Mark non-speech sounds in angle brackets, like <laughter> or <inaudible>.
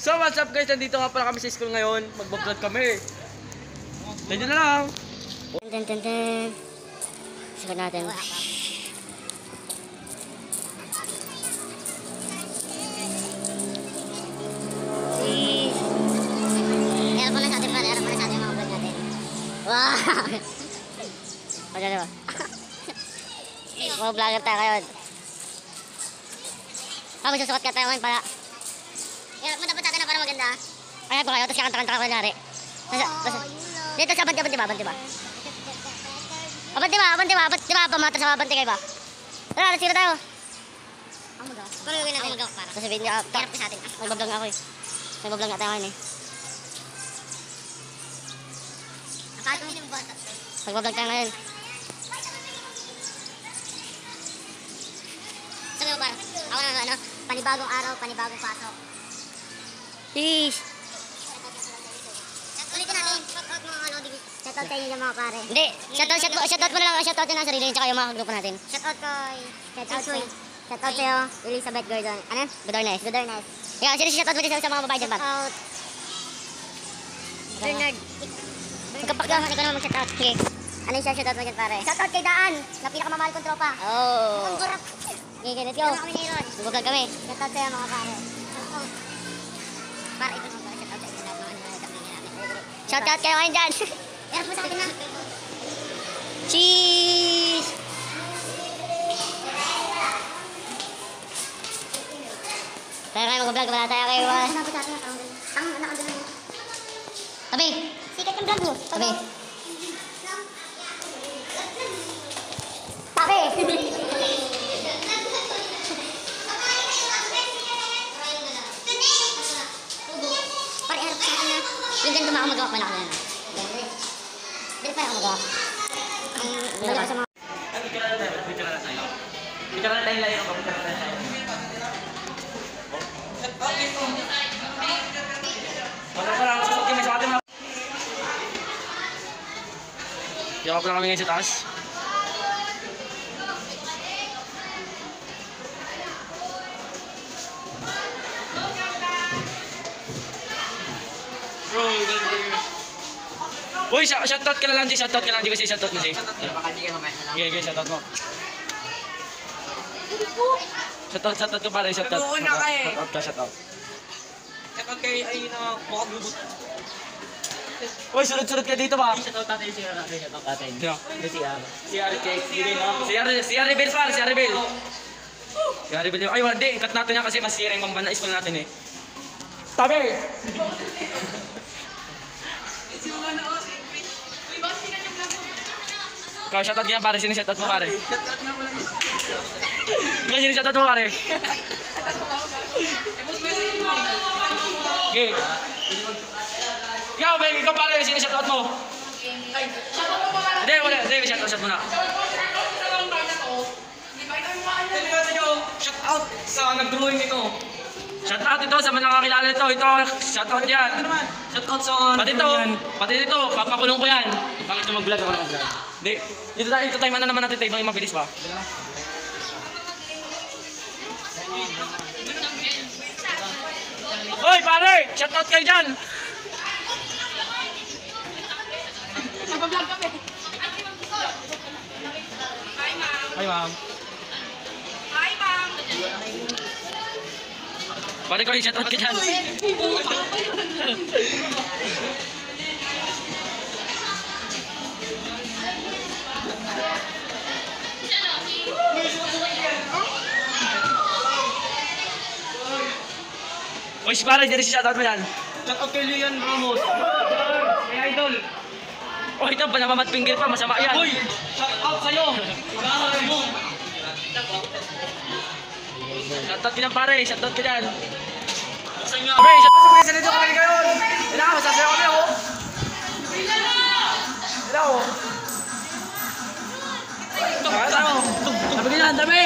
So what's up guys, nandito nga pala kami sa school ngayon. Magbablog kami. Tignan na lang. Ten, ten, ten. Sikat natin. Ayan po na sa atin, pare. Ayan po na sa mga vlog natin. Wow! <laughs> Pagka diba? <laughs> Mga vlogger tayo ngayon. Ah, may susukat ka tayo ngayon para... Dapat natin na para maganda. Ayan po kayo, tapos kakanta-kanta ka kunyari. Nasa, nasa, dito sa abanti, abanti ba, abanti ba? Abanti ba, abanti ba, abanti ba, pamata sa abanti kayo ba? Tara, nasira tayo. Ang magawa. Gawin natin. Ang magawa para. Sasabihin niya, hirap ko sa atin. Magbablog nga ako eh. Magbablog nga tayo ngayon eh. Akala mo yung bata. Magbablog tayo ngayon. Sabi mo para, ako na ano, panibagong araw, panibagong pasok. Shoutout mga ano, Shoutout sa inyo mga pare. Hindi, shoutout, shoutout, shoutout mo na lang, shoutout na sarili tsaka yung mga grupo natin. Shoutout kay, shoutout sa, shoutout sa'yo, Elizabeth Gordon. Ano? Godornes. Godornes. Ikaw, sino si shoutout mo din sa mga babae dyan, Bat? Shoutout. Bernard. Magkapagdahan, ikaw naman mag-shoutout. Sige. Ano yung shoutout mo dyan, pare? Shoutout kay Daan, na pinakamamahal kong tropa. Oh. Ang gurap. Okay, let's go. kami ngayon. Bubugag kami. Shoutout sa'yo mga pare. Para ito mga pare, shoutout sa lahat mga ano na namin namin. Shoutout kayo ngayon dyan. Meron po sa akin na. Cheese! Tayo kayo mag-vlog, wala tayo kayo. uh, Tabi! Sikat yung vlog mo. Tabi! Tabi! Pare, harap sa akin na. Yung ganito mga magawa, malaki na. Dili pa ako magawa. Ang magawa sa mga... Picture na tayo, picture na tayo. Picture na tayo yung picture na tayo. Wala mga... Yakap lang kami ngayon sa taas. Uy, shout- shoutout ka na lang, Jay. Shoutout ka lang, Jay. Kasi shoutout mo, Jay. Okay, okay, shoutout mo. Shoutout, shoutout ka pare, shoutout. Nag-uuna ka eh. Shoutout ka, shoutout. Kapag kayo ay na mukhang lubot. Uy, sunod-sunod ka dito ba? Shoutout natin si Rara. Shoutout natin. Sino? Si R. Si RK. Si R si Aribel pare, si Aribel. Si Aribel. Ay, wala, di. Cut natin yan kasi masira yung pamban na school natin eh. Tabi! Ikaw, shoutout yan pare. Sino shoutout mo pare? Ikaw, sino shoutout mo pare? Okay. Ikaw, Ben, ikaw pare. Sino shoutout mo? Hindi, wala. Hindi, shoutout, shoutout mo na. Shout out sa nag-drawing nito. Shout out ito sa mga nakakilala nito. Ito, shout out yan. Shout out sa Pati ito, pati ito, papakulong ko yan. Bakit ito mag-vlog ako mag-vlog? Hindi, dito tayo, dito tayo, mana naman natin tayo, yung mabilis ba? Hoy, pare! Shout out kayo dyan! Hi, ma'am. Pare ko, shout out ka dyan. <laughs> Uy, si pare, dyan si shout out mo yan. Shout out kay Lian Ramos. Hey, idol. Oh, ito, panamamat pinggir pa, masama yan. Uy! Shout out sa'yo! Ikaw mo! Shoutout ka dyan pare, shoutout ka dyan. Pare, shoutout sa presidente ko kami ngayon. Wala ako, masasayaw kami ako. Wala ako. Wala ako. Sabi ka dyan, dami.